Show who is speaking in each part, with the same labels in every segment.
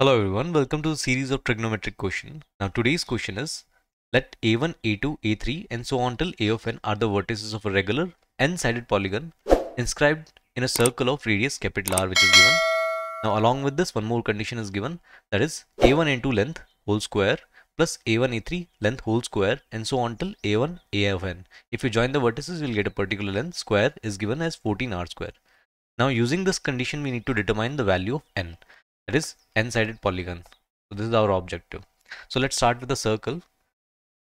Speaker 1: Hello everyone, welcome to the series of trigonometric question. Now today's question is, let a1, a2, a3 and so on till a of n are the vertices of a regular n-sided polygon inscribed in a circle of radius capital R which is given. Now along with this one more condition is given that is a1, a2 length whole square plus a1, a3 length whole square and so on till a1, a of n. If you join the vertices you will get a particular length square is given as 14r square. Now using this condition we need to determine the value of n that is n-sided polygon. So this is our objective. So let's start with the circle.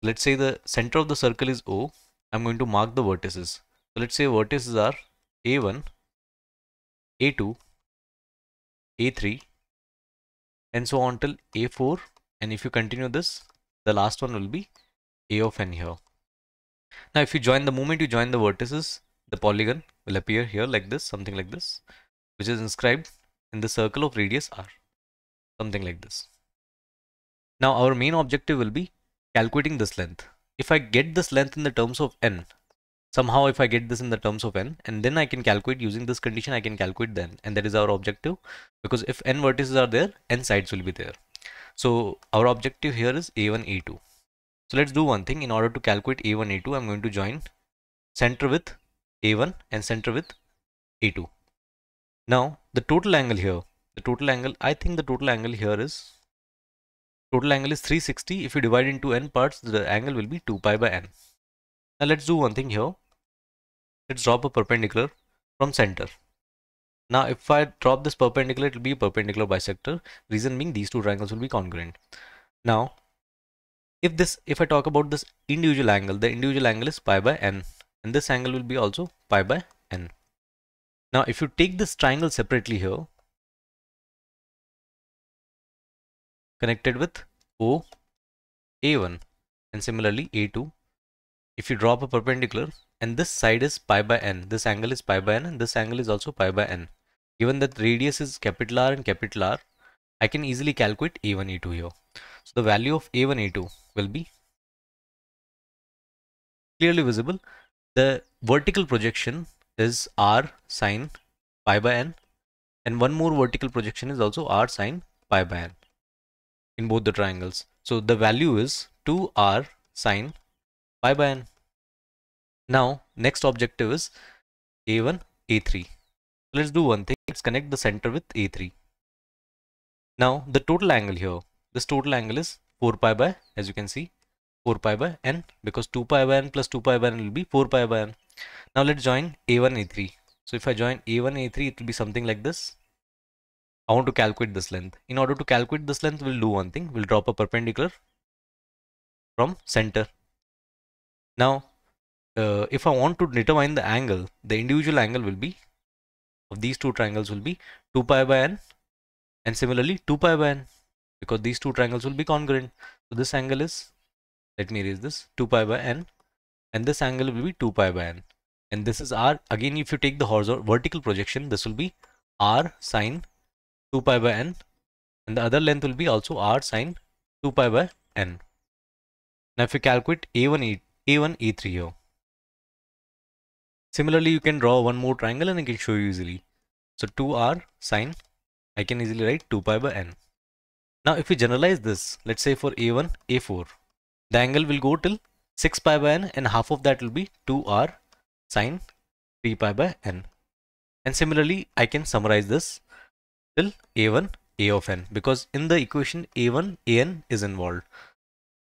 Speaker 1: Let's say the center of the circle is O. I'm going to mark the vertices. So let's say vertices are A1, A2, A3 and so on till A4 and if you continue this the last one will be A of n here. Now if you join the moment you join the vertices the polygon will appear here like this something like this which is inscribed in the circle of radius r something like this. Now our main objective will be calculating this length. If i get this length in the terms of n somehow if i get this in the terms of n and then i can calculate using this condition i can calculate then and that is our objective because if n vertices are there n sides will be there. So our objective here is a1 a2 so let's do one thing. In order to calculate a1 a2 i'm going to join center with a1 and center with a2 now the total angle here, the total angle, I think the total angle here is, total angle is 360. If you divide into n parts, the angle will be 2 pi by n. Now let's do one thing here. Let's drop a perpendicular from center. Now if I drop this perpendicular, it will be a perpendicular bisector. Reason being these two triangles will be congruent. Now if this, if I talk about this individual angle, the individual angle is pi by n and this angle will be also pi by n. Now, if you take this triangle separately here, connected with O, A1 and similarly A2, if you drop a perpendicular and this side is pi by n, this angle is pi by n and this angle is also pi by n. Given that radius is capital R and capital R, I can easily calculate A1, A2 here. So the value of A1, A2 will be clearly visible. The vertical projection is r sine pi by n and one more vertical projection is also r sine pi by n in both the triangles. So the value is 2r sine pi by n. Now next objective is a1 a3. Let's do one thing. Let's connect the center with a3. Now the total angle here, this total angle is 4 pi by as you can see 4 pi by n because 2 pi by n plus 2 pi by n will be 4 pi by n. Now let's join A1, A3. So if I join A1, A3, it will be something like this. I want to calculate this length. In order to calculate this length, we'll do one thing. We'll drop a perpendicular from center. Now, uh, if I want to determine the angle, the individual angle will be of these two triangles will be 2 pi by n and similarly 2 pi by n because these two triangles will be congruent. So this angle is, let me erase this, 2 pi by n and this angle will be 2 pi by n. And this is r. Again if you take the horizontal vertical projection this will be r sine 2 pi by n. And the other length will be also r sine 2 pi by n. Now if you calculate a1 a1 a3 here. Similarly you can draw one more triangle and I can show you easily. So 2r sine I can easily write 2 pi by n. Now if we generalize this let's say for a1 a4 the angle will go till 6 pi by n and half of that will be 2r sine 3 pi by n. And similarly, I can summarize this till a1 a of n because in the equation a1 an is involved.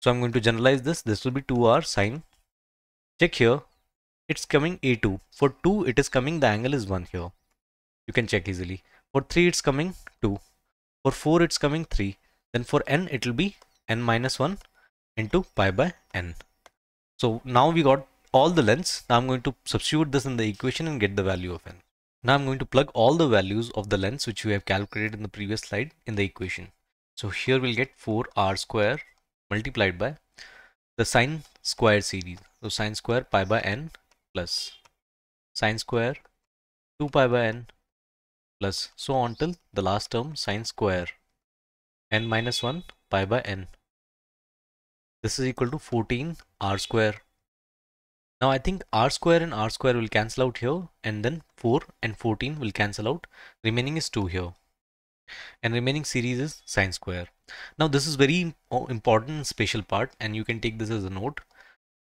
Speaker 1: So I'm going to generalize this. This will be 2r sine. Check here. It's coming a2. For 2 it is coming the angle is 1 here. You can check easily. For 3 it's coming 2. For 4 it's coming 3. Then for n it will be n minus 1 into pi by n. So now we got all the lengths. Now I'm going to substitute this in the equation and get the value of n. Now I'm going to plug all the values of the lengths which we have calculated in the previous slide in the equation. So here we'll get 4r square multiplied by the sine square series. So sine square pi by n plus sine square 2 pi by n plus so on till the last term sine square n minus 1 pi by n this is equal to 14 r square. Now I think r square and r square will cancel out here and then 4 and 14 will cancel out. Remaining is 2 here. and remaining series is sine square. Now this is very oh, important special part and you can take this as a note.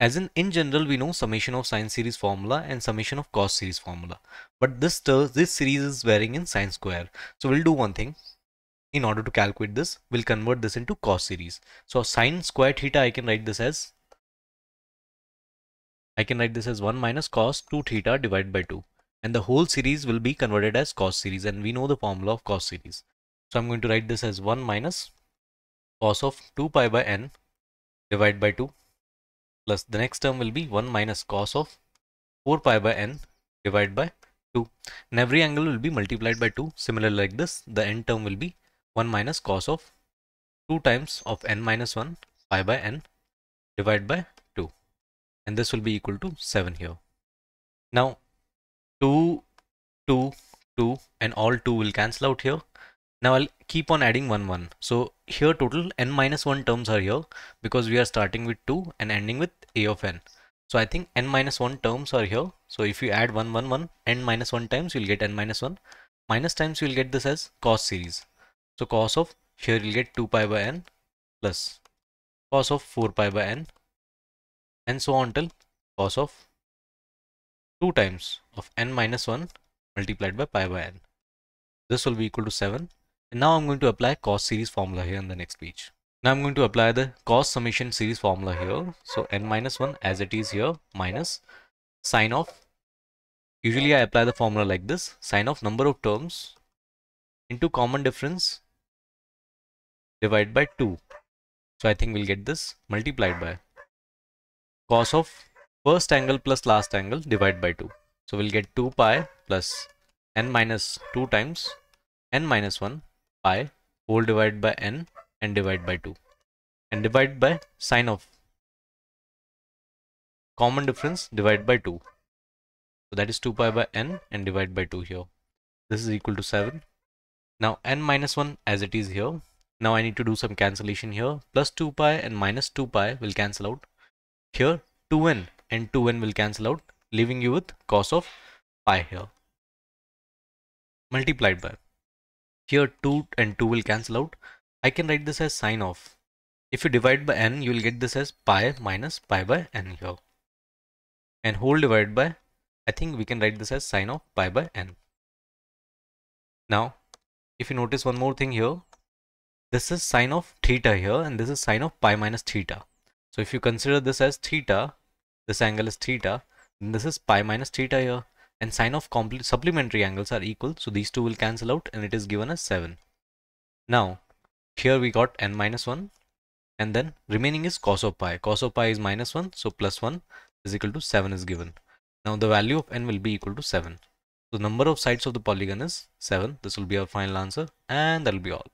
Speaker 1: As in, in general, we know summation of sine series formula and summation of cos series formula. But this, this series is varying in sine square. So we'll do one thing. In order to calculate this, we'll convert this into cos series. So sine square theta, I can write this as I can write this as 1 minus cos 2 theta divided by 2 and the whole series will be converted as cos series and we know the formula of cos series. So I'm going to write this as 1 minus cos of 2 pi by n divided by 2 plus the next term will be 1 minus cos of 4 pi by n divided by 2 and every angle will be multiplied by 2 similar like this the n term will be 1 minus cos of 2 times of n minus 1 pi by n divided by 2 and this will be equal to 7 here. Now 2, 2, 2 and all 2 will cancel out here. Now I'll keep on adding 1, 1. So here total n minus 1 terms are here because we are starting with 2 and ending with a of n. So I think n minus 1 terms are here. So if you add 1, 1, 1, n minus 1 times you'll get n minus 1. Minus times you'll get this as cos series. So cos of here you'll get 2 pi by n plus cos of 4 pi by n and so on till cos of 2 times of n minus 1 multiplied by pi by n. This will be equal to 7. And now I'm going to apply cos series formula here in the next page. Now I'm going to apply the cos summation series formula here. So n minus 1 as it is here minus sine of, usually I apply the formula like this, sine of number of terms into common difference divided by 2. So I think we'll get this multiplied by cos of first angle plus last angle divided by 2. So we'll get 2 pi plus n minus 2 times n minus 1 pi whole divided by n and divide by 2 and divide by sine of common difference divided by 2. So that is 2 pi by n and divide by 2 here. This is equal to 7. Now n minus 1 as it is here. Now I need to do some cancellation here. Plus 2 pi and minus 2 pi will cancel out. Here 2n and 2n will cancel out leaving you with cos of pi here. Multiplied by. Here 2 and 2 will cancel out. I can write this as sine of. If you divide by n you will get this as pi minus pi by n here. And whole divided by I think we can write this as sine of pi by n. Now if you notice one more thing here this is sine of theta here and this is sine of pi minus theta so if you consider this as theta, this angle is theta, then this is pi minus theta here. And sine of supplementary angles are equal. So these two will cancel out and it is given as 7. Now, here we got n minus 1 and then remaining is cos of pi. Cos of pi is minus 1, so plus 1 is equal to 7 is given. Now the value of n will be equal to 7. The number of sides of the polygon is 7. This will be our final answer and that will be all.